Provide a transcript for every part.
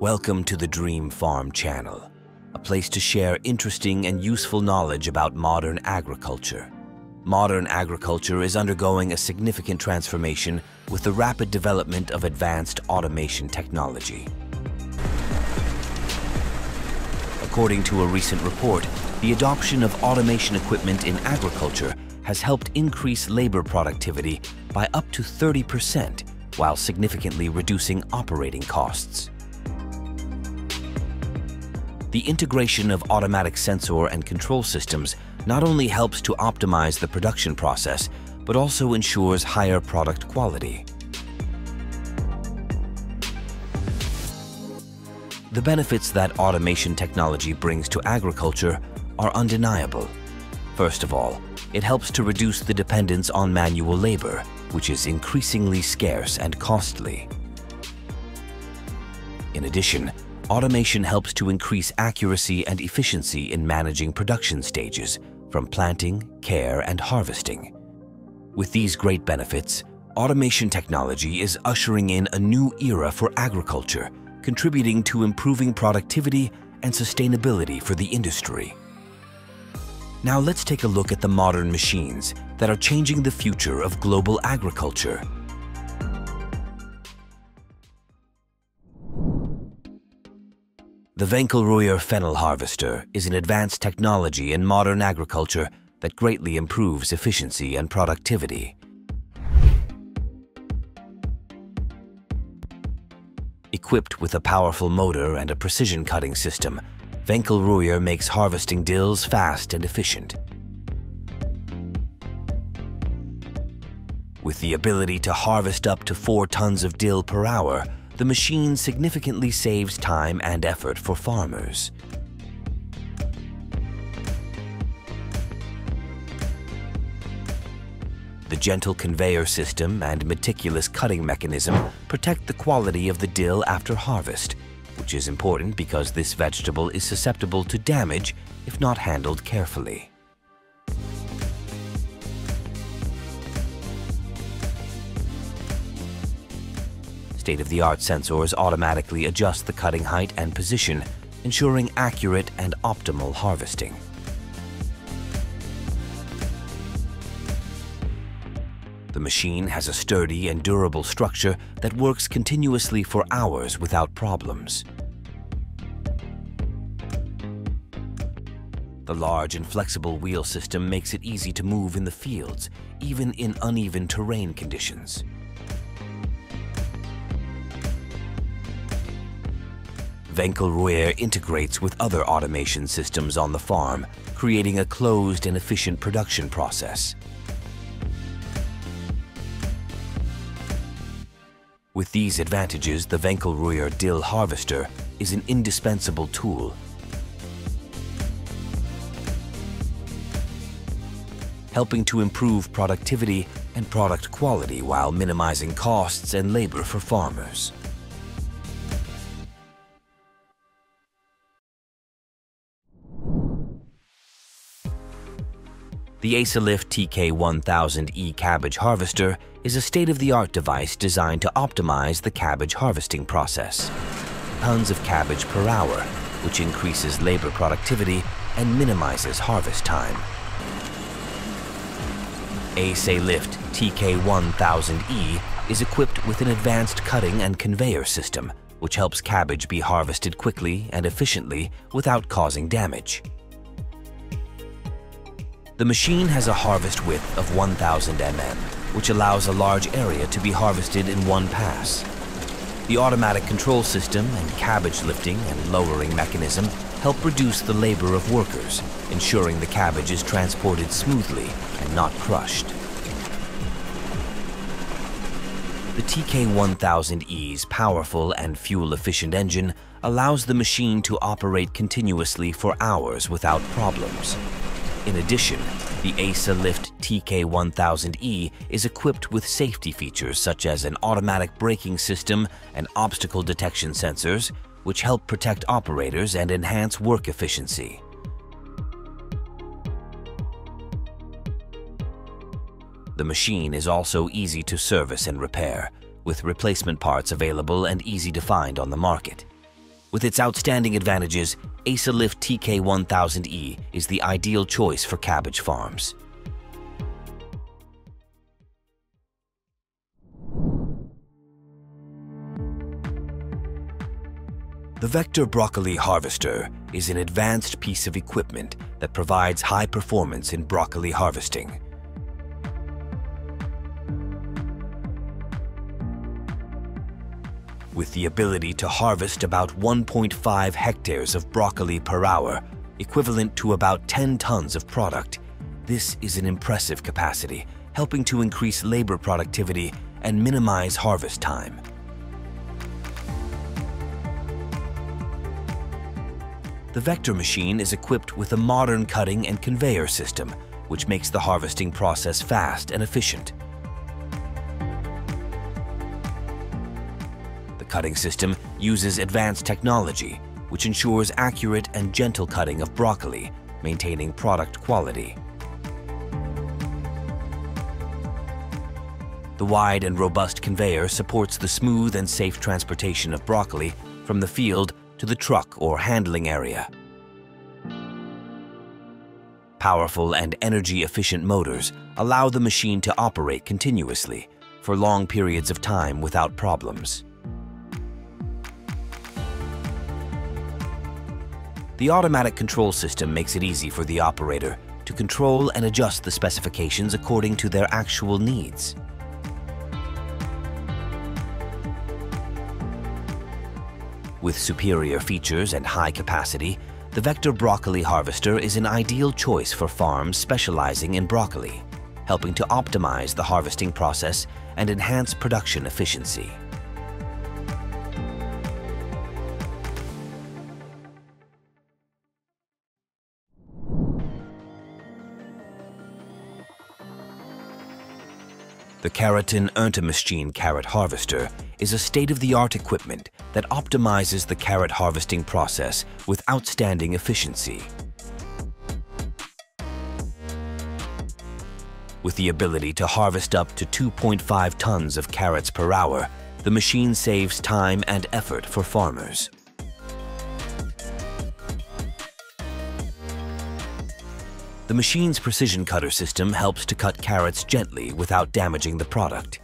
Welcome to the Dream Farm channel, a place to share interesting and useful knowledge about modern agriculture. Modern agriculture is undergoing a significant transformation with the rapid development of advanced automation technology. According to a recent report, the adoption of automation equipment in agriculture has helped increase labor productivity by up to 30% while significantly reducing operating costs. The integration of automatic sensor and control systems not only helps to optimize the production process, but also ensures higher product quality. The benefits that automation technology brings to agriculture are undeniable. First of all, it helps to reduce the dependence on manual labor, which is increasingly scarce and costly. In addition, automation helps to increase accuracy and efficiency in managing production stages, from planting, care, and harvesting. With these great benefits, automation technology is ushering in a new era for agriculture, contributing to improving productivity and sustainability for the industry. Now let's take a look at the modern machines that are changing the future of global agriculture. The Wenkelreuer fennel harvester is an advanced technology in modern agriculture that greatly improves efficiency and productivity. Equipped with a powerful motor and a precision cutting system, Wenkelreuer makes harvesting dills fast and efficient. With the ability to harvest up to 4 tons of dill per hour, the machine significantly saves time and effort for farmers. The gentle conveyor system and meticulous cutting mechanism protect the quality of the dill after harvest, which is important because this vegetable is susceptible to damage if not handled carefully. State-of-the-art sensors automatically adjust the cutting height and position, ensuring accurate and optimal harvesting. The machine has a sturdy and durable structure that works continuously for hours without problems. The large and flexible wheel system makes it easy to move in the fields, even in uneven terrain conditions. Wenkelreuer integrates with other automation systems on the farm, creating a closed and efficient production process. With these advantages, the Wenkelreuer dill harvester is an indispensable tool. helping to improve productivity and product quality while minimizing costs and labor for farmers. The ASA Lift TK1000E cabbage harvester is a state-of-the-art device designed to optimize the cabbage harvesting process. Tons of cabbage per hour, which increases labor productivity and minimizes harvest time. ASA Lift TK1000E is equipped with an advanced cutting and conveyor system, which helps cabbage be harvested quickly and efficiently without causing damage. The machine has a harvest width of 1000 mm, which allows a large area to be harvested in one pass. The automatic control system and cabbage lifting and lowering mechanism help reduce the labor of workers, ensuring the cabbage is transported smoothly and not crushed. The TK1000E's powerful and fuel-efficient engine allows the machine to operate continuously for hours without problems. In addition, the ASA Lift TK1000E is equipped with safety features such as an automatic braking system and obstacle detection sensors, which help protect operators and enhance work efficiency. The machine is also easy to service and repair, with replacement parts available and easy to find on the market. With its outstanding advantages, ASA Lift TK1000E is the ideal choice for cabbage farms. The Vector Broccoli Harvester is an advanced piece of equipment that provides high performance in broccoli harvesting. With the ability to harvest about 1.5 hectares of broccoli per hour, equivalent to about 10 tons of product, this is an impressive capacity, helping to increase labor productivity and minimize harvest time. The Vector machine is equipped with a modern cutting and conveyor system, which makes the harvesting process fast and efficient. Cutting system uses advanced technology, which ensures accurate and gentle cutting of broccoli, maintaining product quality. The wide and robust conveyor supports the smooth and safe transportation of broccoli from the field to the truck or handling area. Powerful and energy-efficient motors allow the machine to operate continuously for long periods of time without problems. The automatic control system makes it easy for the operator to control and adjust the specifications according to their actual needs. With superior features and high capacity, the Vector Broccoli Harvester is an ideal choice for farms specializing in broccoli, helping to optimize the harvesting process and enhance production efficiency. The Carroten Erntemaschine Carrot Harvester is a state-of-the-art equipment that optimizes the carrot harvesting process with outstanding efficiency. With the ability to harvest up to 2.5 tons of carrots per hour, the machine saves time and effort for farmers. The machine's precision cutter system helps to cut carrots gently without damaging the product.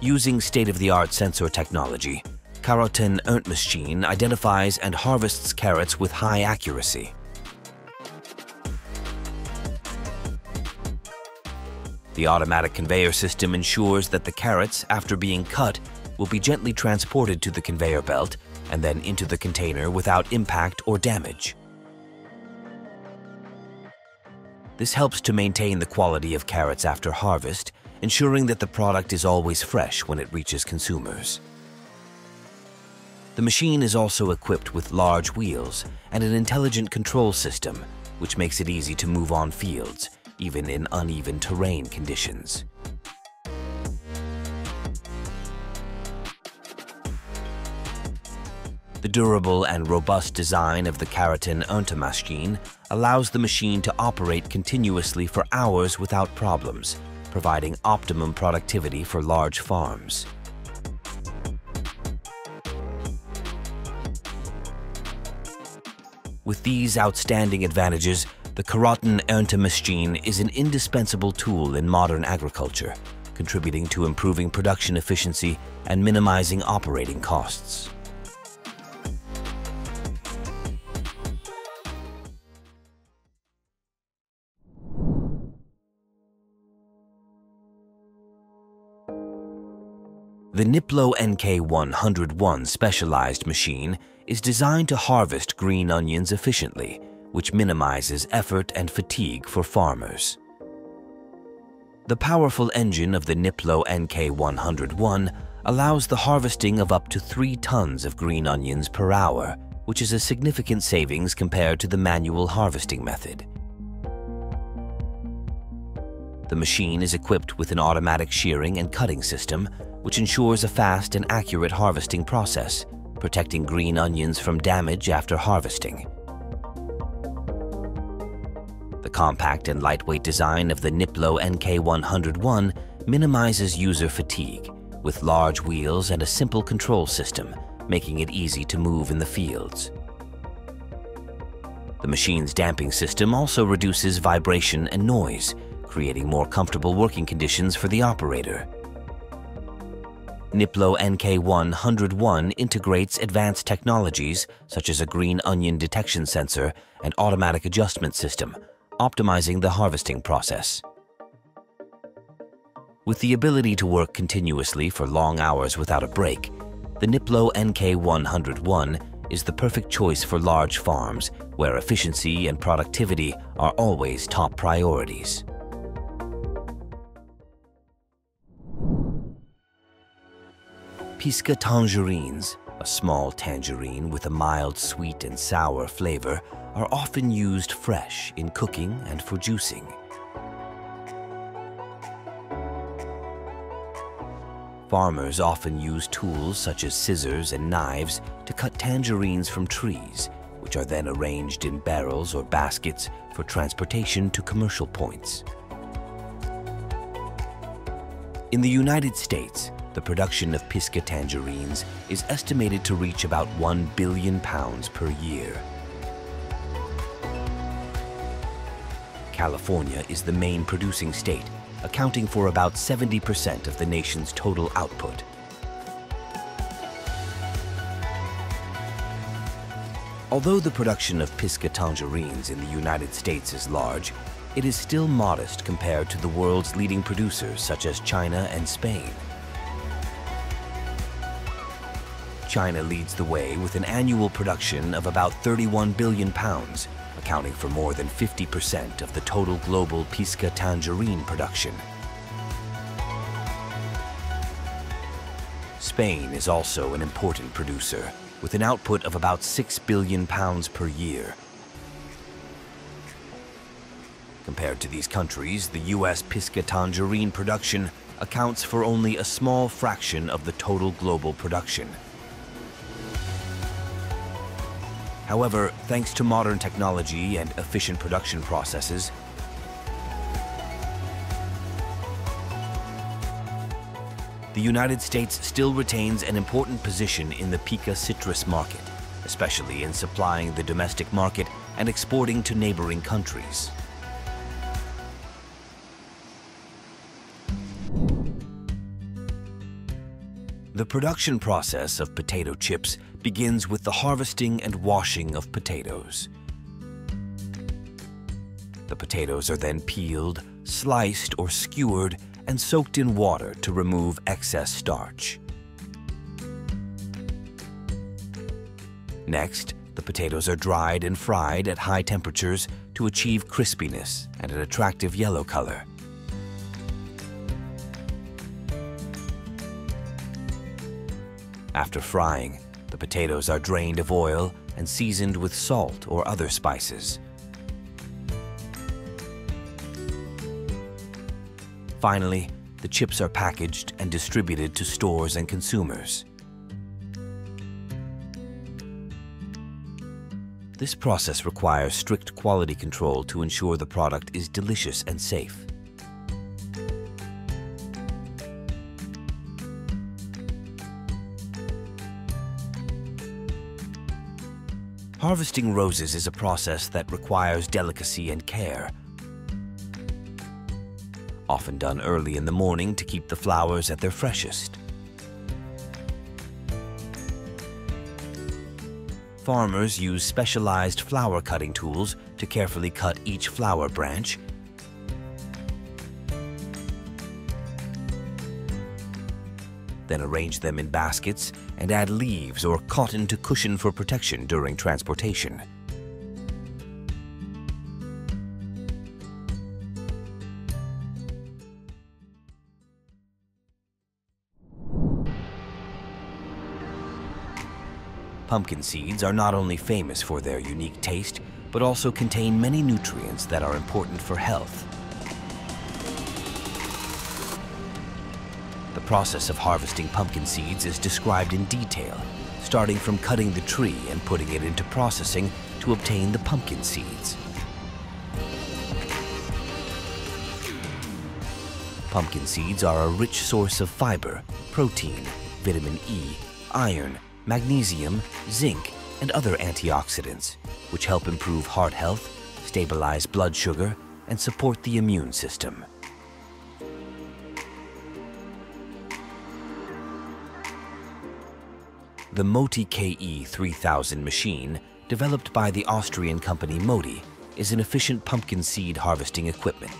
Using state-of-the-art sensor technology, Carroten Erntemaschine identifies and harvests carrots with high accuracy. The automatic conveyor system ensures that the carrots, after being cut, will be gently transported to the conveyor belt and then into the container without impact or damage. This helps to maintain the quality of carrots after harvest, ensuring that the product is always fresh when it reaches consumers. The machine is also equipped with large wheels and an intelligent control system, which makes it easy to move on fields, even in uneven terrain conditions. Durable and robust design of the Carroten Erntemaschine allows the machine to operate continuously for hours without problems, providing optimum productivity for large farms. With these outstanding advantages, the Carroten Erntemaschine is an indispensable tool in modern agriculture, contributing to improving production efficiency and minimizing operating costs. The Niplo NK101 specialized machine is designed to harvest green onions efficiently, which minimizes effort and fatigue for farmers. The powerful engine of the Niplo NK101 allows the harvesting of up to 3 tons of green onions per hour, which is a significant savings compared to the manual harvesting method. The machine is equipped with an automatic shearing and cutting system, which ensures a fast and accurate harvesting process, protecting green onions from damage after harvesting. The compact and lightweight design of the Niplo NK101 minimizes user fatigue with large wheels and a simple control system, making it easy to move in the fields. The machine's damping system also reduces vibration and noise, creating more comfortable working conditions for the operator. Niplo NK101 integrates advanced technologies such as a green onion detection sensor and automatic adjustment system, optimizing the harvesting process. With the ability to work continuously for long hours without a break, the Niplo NK101 is the perfect choice for large farms where efficiency and productivity are always top priorities. Pisca tangerines, a small tangerine with a mild sweet and sour flavor, are often used fresh in cooking and for juicing. Farmers often use tools such as scissors and knives to cut tangerines from trees, which are then arranged in barrels or baskets for transportation to commercial points. In the United States, the production of Pisca tangerines is estimated to reach about 1 billion pounds per year. California is the main producing state accounting for about 70% of the nation's total output. Although the production of Pisca tangerines in the United States is large, it is still modest compared to the world's leading producers such as China and Spain. China leads the way with an annual production of about 31 billion pounds, accounting for more than 50% of the total global Pisca tangerine production. Spain is also an important producer, with an output of about 6 billion pounds per year. Compared to these countries, the U.S. Pisca tangerine production accounts for only a small fraction of the total global production. However, thanks to modern technology and efficient production processes, the United States still retains an important position in the pica citrus market, especially in supplying the domestic market and exporting to neighboring countries. The production process of potato chips begins with the harvesting and washing of potatoes. The potatoes are then peeled, sliced or skewered, and soaked in water to remove excess starch. Next, the potatoes are dried and fried at high temperatures to achieve crispiness and an attractive yellow color. After frying, the potatoes are drained of oil and seasoned with salt or other spices. Finally, the chips are packaged and distributed to stores and consumers. This process requires strict quality control to ensure the product is delicious and safe. Harvesting roses is a process that requires delicacy and care. Often done early in the morning to keep the flowers at their freshest. Farmers use specialized flower cutting tools to carefully cut each flower branch then arrange them in baskets and add leaves or cotton to cushion for protection during transportation. Pumpkin seeds are not only famous for their unique taste, but also contain many nutrients that are important for health. Process of harvesting pumpkin seeds is described in detail, starting from cutting the tree and putting it into processing to obtain the pumpkin seeds. Pumpkin seeds are a rich source of fiber, protein, vitamin E, iron, magnesium, zinc, and other antioxidants, which help improve heart health, stabilize blood sugar, and support the immune system. The Moty KE 3000 machine, developed by the Austrian company Moty, is an efficient pumpkin seed harvesting equipment.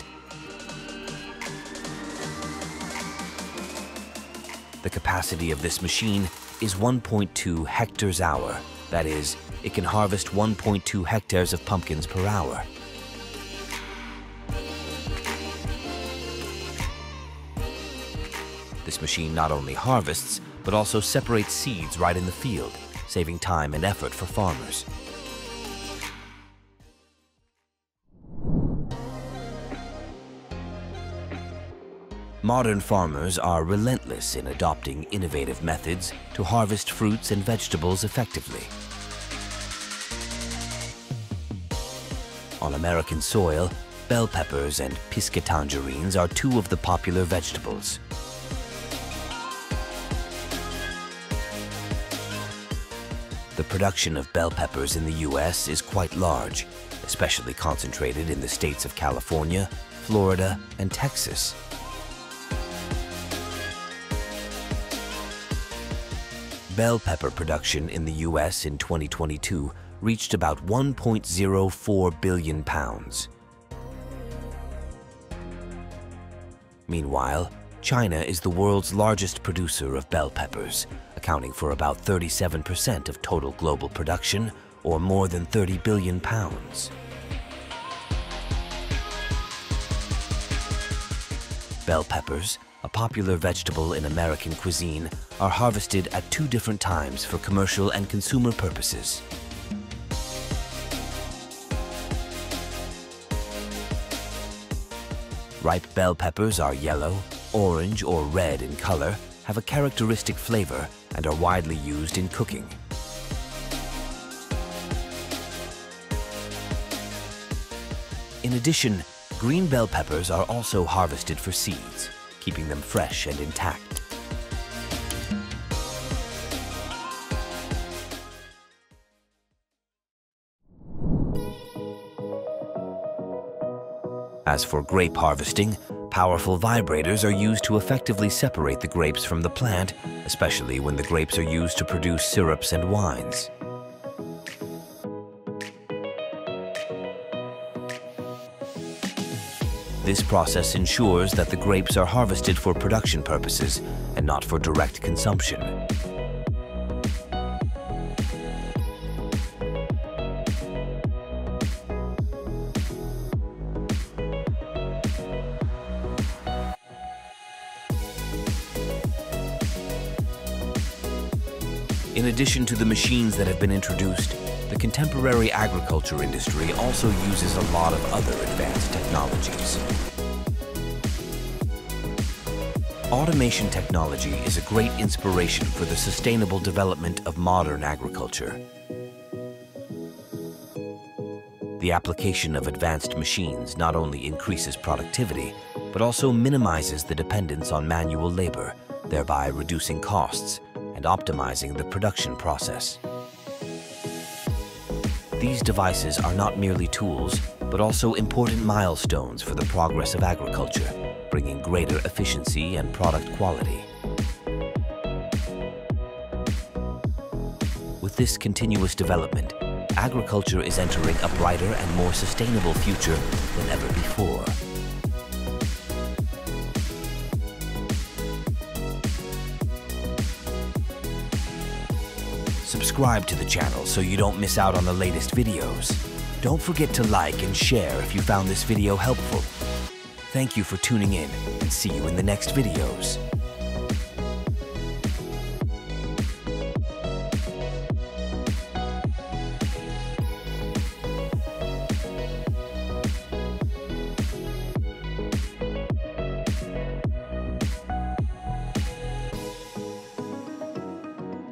The capacity of this machine is 1.2 hectares hour. That is, it can harvest 1.2 hectares of pumpkins per hour. This machine not only harvests, but also separates seeds right in the field, saving time and effort for farmers. Modern farmers are relentless in adopting innovative methods to harvest fruits and vegetables effectively. On American soil, bell peppers and pisca tangerines are two of the popular vegetables. The production of bell peppers in the U.S. is quite large, especially concentrated in the states of California, Florida, and Texas. Bell pepper production in the U.S. in 2022 reached about 1.04 billion pounds. Meanwhile, China is the world's largest producer of bell peppers, accounting for about 37% of total global production, or more than 30 billion pounds. Bell peppers, a popular vegetable in American cuisine, are harvested at two different times for commercial and consumer purposes. Ripe bell peppers are yellow, orange, or red in color, have a characteristic flavor, and are widely used in cooking. In addition, green bell peppers are also harvested for seeds, keeping them fresh and intact. As for grape harvesting, powerful vibrators are used to effectively separate the grapes from the plant, especially when the grapes are used to produce syrups and wines. This process ensures that the grapes are harvested for production purposes and not for direct consumption. In addition to the machines that have been introduced, the contemporary agriculture industry also uses a lot of other advanced technologies. Automation technology is a great inspiration for the sustainable development of modern agriculture. The application of advanced machines not only increases productivity, but also minimizes the dependence on manual labor, thereby reducing costs and optimizing the production process. These devices are not merely tools, but also important milestones for the progress of agriculture, bringing greater efficiency and product quality. With this continuous development, agriculture is entering a brighter and more sustainable future than ever before. Subscribe to the channel so you don't miss out on the latest videos. Don't forget to like and share if you found this video helpful. Thank you for tuning in and see you in the next videos.